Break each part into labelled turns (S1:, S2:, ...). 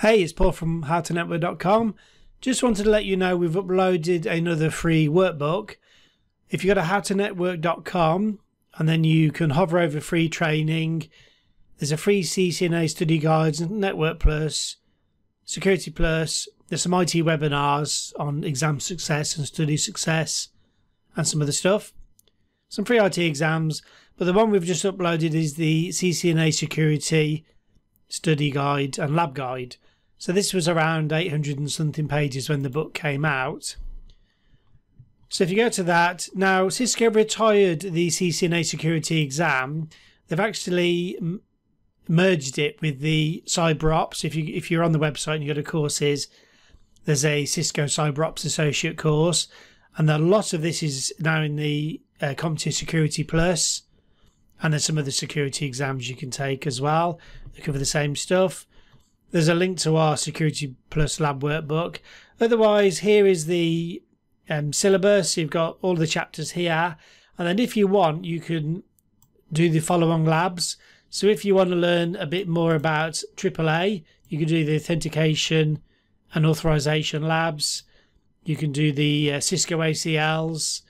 S1: Hey, it's Paul from howtonetwork.com. Just wanted to let you know we've uploaded another free workbook. If you go to howtonetwork.com and then you can hover over free training, there's a free CCNA study guides, Network Plus, Security Plus. There's some IT webinars on exam success and study success and some other stuff. Some free IT exams, but the one we've just uploaded is the CCNA Security study guide and lab guide. So this was around 800 and something pages when the book came out. So if you go to that, now Cisco retired the CCNA security exam. They've actually merged it with the cyber ops. If you if you're on the website and you go to courses, there's a Cisco cyber ops associate course, and a lot of this is now in the uh, CompTIA Security Plus and there's some other security exams you can take as well that cover the same stuff. There's a link to our Security Plus Lab workbook. Otherwise, here is the um, syllabus. You've got all the chapters here. And then if you want, you can do the follow-on labs. So if you want to learn a bit more about AAA, you can do the authentication and authorization labs. You can do the uh, Cisco ACLs.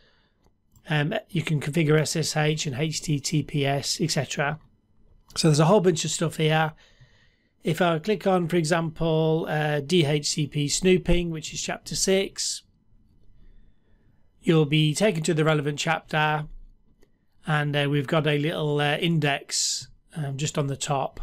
S1: Um, you can configure SSH and HTTPS, etc. So there's a whole bunch of stuff here. If I click on, for example, uh, DHCP snooping, which is chapter 6, you'll be taken to the relevant chapter and uh, we've got a little uh, index um, just on the top.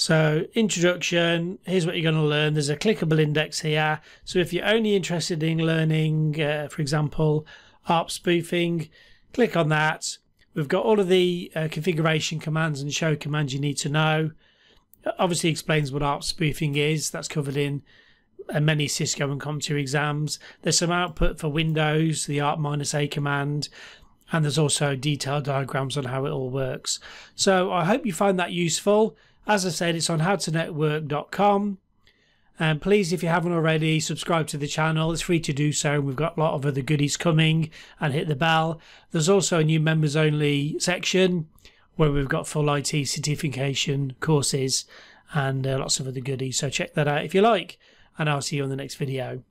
S1: So, introduction, here's what you're going to learn. There's a clickable index here. So, if you're only interested in learning, uh, for example, ARP spoofing, click on that. We've got all of the uh, configuration commands and show commands you need to know. Obviously, explains what ARP spoofing is. That's covered in uh, many Cisco and CompTIA exams. There's some output for Windows, the ARP-A command, and there's also detailed diagrams on how it all works. So, I hope you find that useful. As I said, it's on howtonetwork.com. And please, if you haven't already, subscribe to the channel. It's free to do so. And we've got a lot of other goodies coming and hit the bell. There's also a new members only section where we've got full IT certification courses and uh, lots of other goodies. So check that out if you like. And I'll see you on the next video.